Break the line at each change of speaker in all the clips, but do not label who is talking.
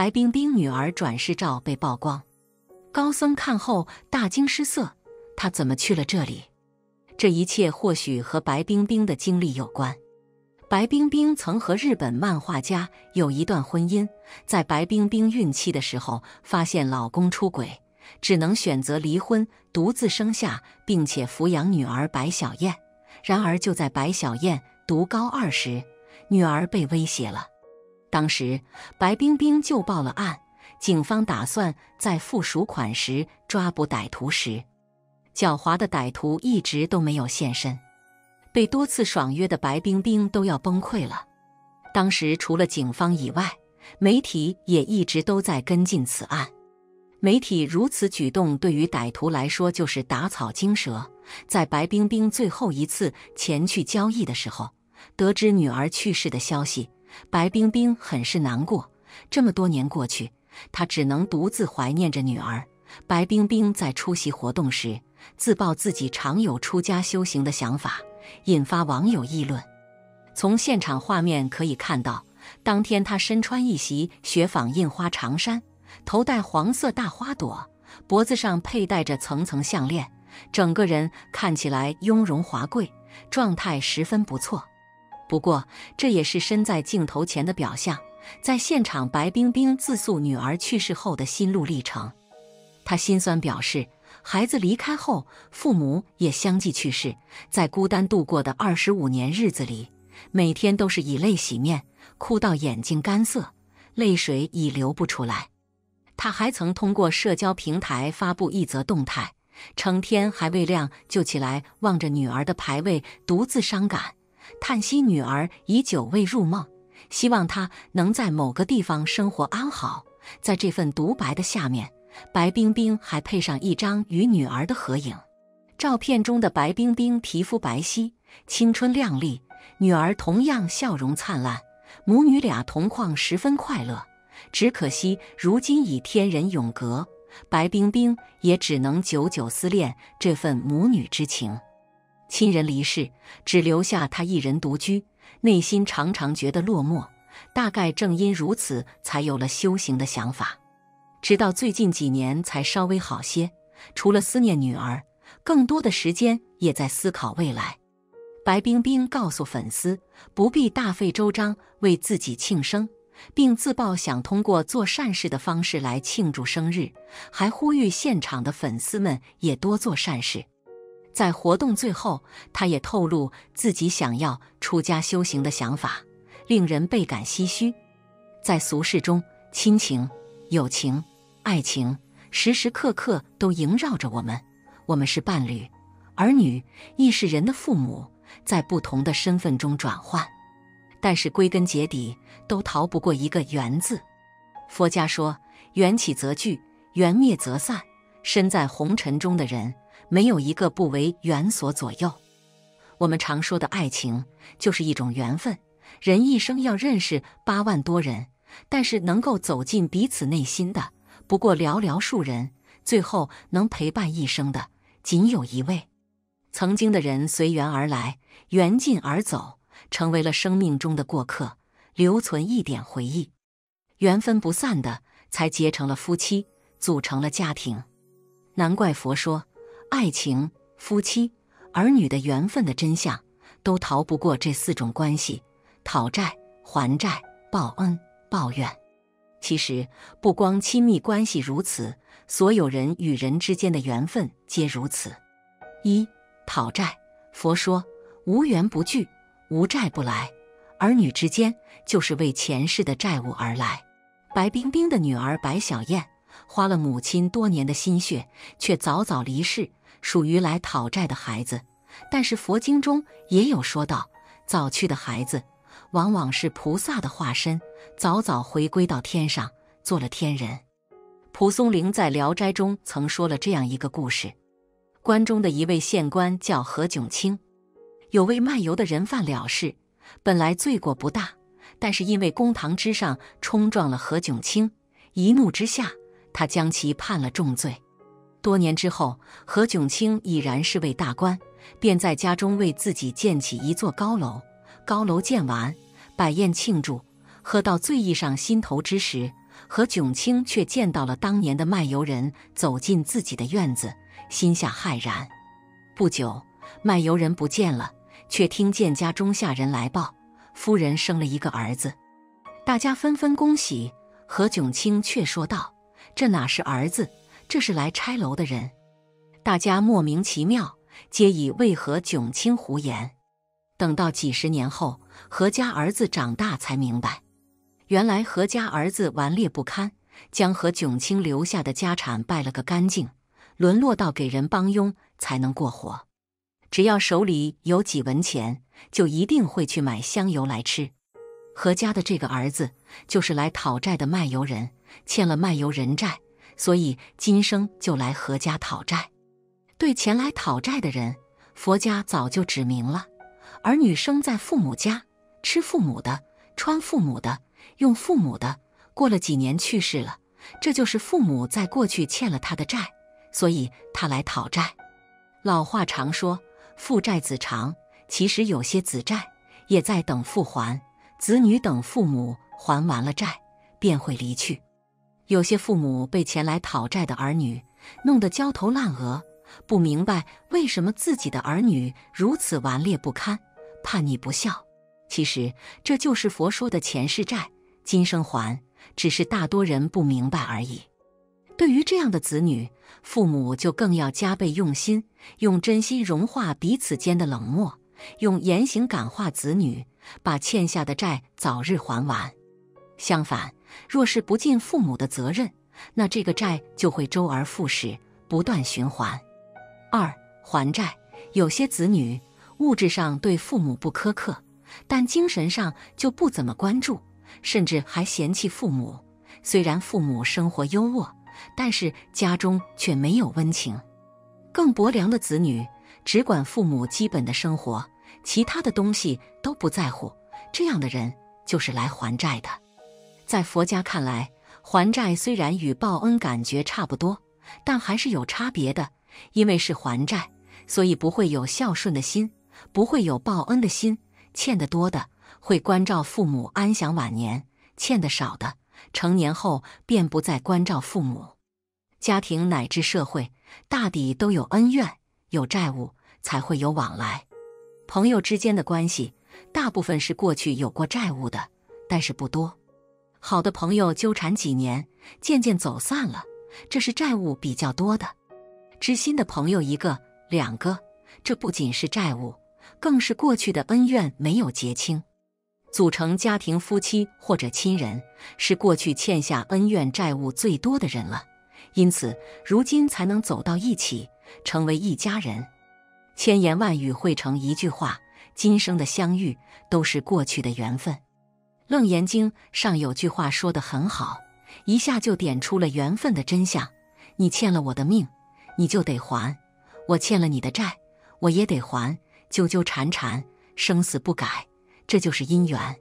白冰冰女儿转世照被曝光，高僧看后大惊失色，她怎么去了这里？这一切或许和白冰冰的经历有关。白冰冰曾和日本漫画家有一段婚姻，在白冰冰孕期的时候，发现老公出轨，只能选择离婚，独自生下并且抚养女儿白小燕。然而就在白小燕读高二时，女儿被威胁了。当时白冰冰就报了案，警方打算在付赎款时抓捕歹徒时，狡猾的歹徒一直都没有现身。被多次爽约的白冰冰都要崩溃了。当时除了警方以外，媒体也一直都在跟进此案。媒体如此举动对于歹徒来说就是打草惊蛇。在白冰冰最后一次前去交易的时候，得知女儿去世的消息，白冰冰很是难过。这么多年过去，她只能独自怀念着女儿。白冰冰在出席活动时，自曝自己常有出家修行的想法。引发网友议论。从现场画面可以看到，当天她身穿一袭雪纺印花长衫，头戴黄色大花朵，脖子上佩戴着层层项链，整个人看起来雍容华贵，状态十分不错。不过，这也是身在镜头前的表象。在现场，白冰冰自诉女儿去世后的心路历程，她心酸表示。孩子离开后，父母也相继去世，在孤单度过的二十五年日子里，每天都是以泪洗面，哭到眼睛干涩，泪水已流不出来。他还曾通过社交平台发布一则动态，称天还未亮就起来望着女儿的牌位，独自伤感，叹息女儿已久未入梦，希望她能在某个地方生活安好。在这份独白的下面。白冰冰还配上一张与女儿的合影，照片中的白冰冰皮肤白皙、青春靓丽，女儿同样笑容灿烂，母女俩同框十分快乐。只可惜如今已天人永隔，白冰冰也只能久久思念这份母女之情。亲人离世，只留下她一人独居，内心常常觉得落寞。大概正因如此，才有了修行的想法。直到最近几年才稍微好些，除了思念女儿，更多的时间也在思考未来。白冰冰告诉粉丝，不必大费周章为自己庆生，并自曝想通过做善事的方式来庆祝生日，还呼吁现场的粉丝们也多做善事。在活动最后，他也透露自己想要出家修行的想法，令人倍感唏嘘。在俗世中，亲情、友情。爱情时时刻刻都萦绕着我们，我们是伴侣、儿女，亦是人的父母，在不同的身份中转换，但是归根结底都逃不过一个“缘”字。佛家说：“缘起则聚，缘灭则散。”身在红尘中的人，没有一个不为缘所左右。我们常说的爱情，就是一种缘分。人一生要认识八万多人，但是能够走进彼此内心的。不过寥寥数人，最后能陪伴一生的仅有一位。曾经的人随缘而来，缘尽而走，成为了生命中的过客，留存一点回忆。缘分不散的，才结成了夫妻，组成了家庭。难怪佛说，爱情、夫妻、儿女的缘分的真相，都逃不过这四种关系：讨债、还债、报恩、报怨。其实不光亲密关系如此，所有人与人之间的缘分皆如此。一讨债，佛说无缘不聚，无债不来。儿女之间就是为前世的债务而来。白冰冰的女儿白小燕花了母亲多年的心血，却早早离世，属于来讨债的孩子。但是佛经中也有说到，早去的孩子。往往是菩萨的化身，早早回归到天上，做了天人。蒲松龄在《聊斋》中曾说了这样一个故事：关中的一位县官叫何炅清，有位漫游的人犯了事，本来罪过不大，但是因为公堂之上冲撞了何炅清，一怒之下，他将其判了重罪。多年之后，何炅清已然是位大官，便在家中为自己建起一座高楼。高楼建完，摆宴庆祝，喝到醉意上心头之时，何炅清却见到了当年的卖油人走进自己的院子，心下骇然。不久，卖油人不见了，却听见家中下人来报，夫人生了一个儿子，大家纷纷恭喜。何炅清却说道：“这哪是儿子，这是来拆楼的人。”大家莫名其妙，皆以为何炅清胡言。等到几十年后，何家儿子长大才明白，原来何家儿子顽劣不堪，将何炅清留下的家产败了个干净，沦落到给人帮佣才能过活。只要手里有几文钱，就一定会去买香油来吃。何家的这个儿子就是来讨债的卖油人，欠了卖油人债，所以今生就来何家讨债。对前来讨债的人，佛家早就指明了：儿女生在父母家，吃父母的，穿父母的，用父母的。过了几年去世了，这就是父母在过去欠了他的债，所以他来讨债。老话常说“父债子偿”，其实有些子债也在等父还，子女等父母还完了债，便会离去。有些父母被前来讨债的儿女弄得焦头烂额。不明白为什么自己的儿女如此顽劣不堪、叛逆不孝。其实这就是佛说的前世债，今生还，只是大多人不明白而已。对于这样的子女，父母就更要加倍用心，用真心融化彼此间的冷漠，用言行感化子女，把欠下的债早日还完。相反，若是不尽父母的责任，那这个债就会周而复始，不断循环。二还债，有些子女物质上对父母不苛刻，但精神上就不怎么关注，甚至还嫌弃父母。虽然父母生活优渥，但是家中却没有温情。更薄凉的子女只管父母基本的生活，其他的东西都不在乎。这样的人就是来还债的。在佛家看来，还债虽然与报恩感觉差不多，但还是有差别的。因为是还债，所以不会有孝顺的心，不会有报恩的心。欠得多的会关照父母安享晚年，欠得少的成年后便不再关照父母。家庭乃至社会，大抵都有恩怨，有债务才会有往来。朋友之间的关系，大部分是过去有过债务的，但是不多。好的朋友纠缠几年，渐渐走散了，这是债务比较多的。知心的朋友一个两个，这不仅是债务，更是过去的恩怨没有结清。组成家庭，夫妻或者亲人，是过去欠下恩怨债务最多的人了，因此如今才能走到一起，成为一家人。千言万语汇成一句话：今生的相遇都是过去的缘分。《楞严经》上有句话说得很好，一下就点出了缘分的真相：你欠了我的命。你就得还，我欠了你的债，我也得还，纠纠缠缠，生死不改，这就是姻缘。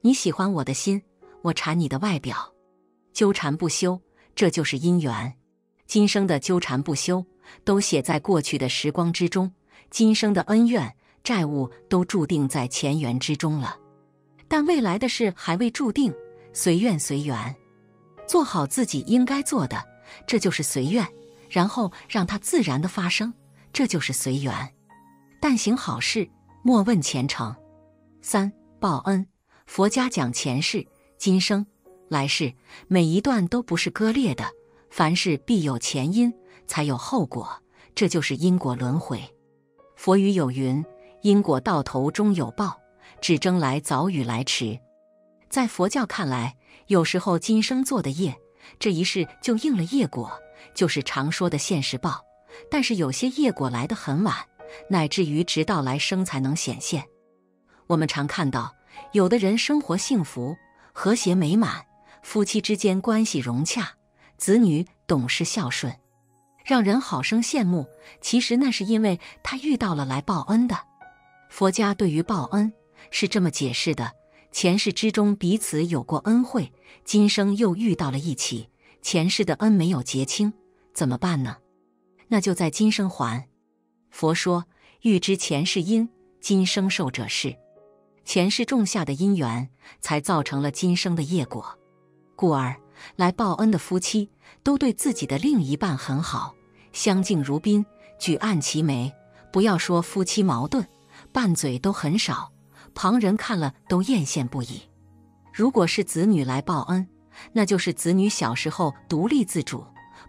你喜欢我的心，我缠你的外表，纠缠不休，这就是姻缘。今生的纠缠不休，都写在过去的时光之中，今生的恩怨债务都注定在前缘之中了。但未来的事还未注定，随愿随缘，做好自己应该做的，这就是随愿。然后让它自然的发生，这就是随缘。但行好事，莫问前程。三报恩，佛家讲前世、今生、来世，每一段都不是割裂的。凡事必有前因，才有后果，这就是因果轮回。佛语有云：“因果到头终有报，只争来早与来迟。”在佛教看来，有时候今生做的业，这一世就应了业果。就是常说的现世报，但是有些业果来得很晚，乃至于直到来生才能显现。我们常看到有的人生活幸福、和谐美满，夫妻之间关系融洽，子女懂事孝顺，让人好生羡慕。其实那是因为他遇到了来报恩的。佛家对于报恩是这么解释的：前世之中彼此有过恩惠，今生又遇到了一起。前世的恩没有结清，怎么办呢？那就在今生还。佛说：“欲知前世因，今生受者是。”前世种下的因缘，才造成了今生的业果。故而，来报恩的夫妻都对自己的另一半很好，相敬如宾，举案齐眉。不要说夫妻矛盾，拌嘴都很少，旁人看了都艳羡不已。如果是子女来报恩，那就是子女小时候独立自主，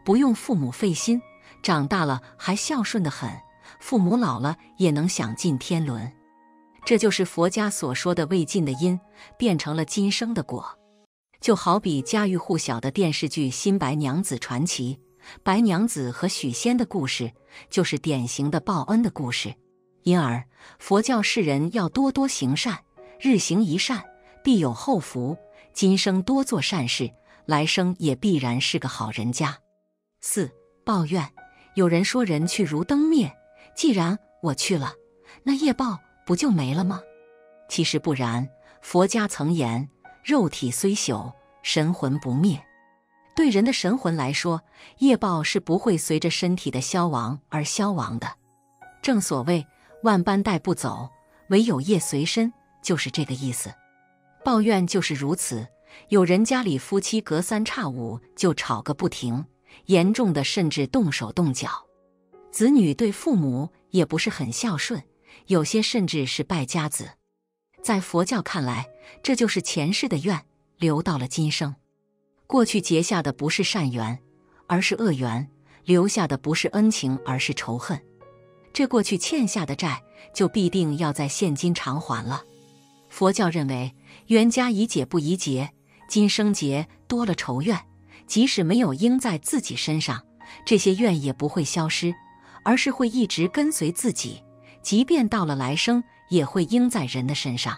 不用父母费心，长大了还孝顺的很，父母老了也能享尽天伦。这就是佛家所说的未尽的因，变成了今生的果。就好比家喻户晓的电视剧《新白娘子传奇》，白娘子和许仙的故事就是典型的报恩的故事。因而，佛教世人要多多行善，日行一善，必有后福。今生多做善事，来生也必然是个好人家。四抱怨，有人说人去如灯灭，既然我去了，那业报。不就没了吗？其实不然。佛家曾言：“肉体虽朽，神魂不灭。”对人的神魂来说，业报是不会随着身体的消亡而消亡的。正所谓“万般带不走，唯有业随身”，就是这个意思。抱怨就是如此。有人家里夫妻隔三差五就吵个不停，严重的甚至动手动脚。子女对父母也不是很孝顺。有些甚至是败家子，在佛教看来，这就是前世的怨留到了今生。过去结下的不是善缘，而是恶缘；留下的不是恩情，而是仇恨。这过去欠下的债，就必定要在现今偿还了。佛教认为，冤家宜解不宜结，今生结多了仇怨，即使没有应在自己身上，这些怨也不会消失，而是会一直跟随自己。即便到了来生，也会应在人的身上。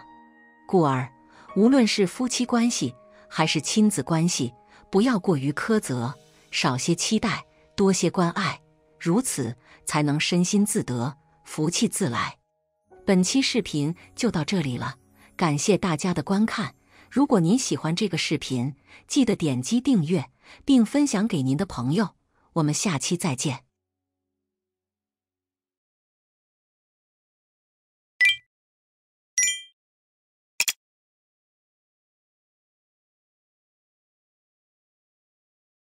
故而，无论是夫妻关系还是亲子关系，不要过于苛责，少些期待，多些关爱，如此才能身心自得，福气自来。本期视频就到这里了，感谢大家的观看。如果您喜欢这个视频，记得点击订阅并分享给您的朋友。我们下期再见。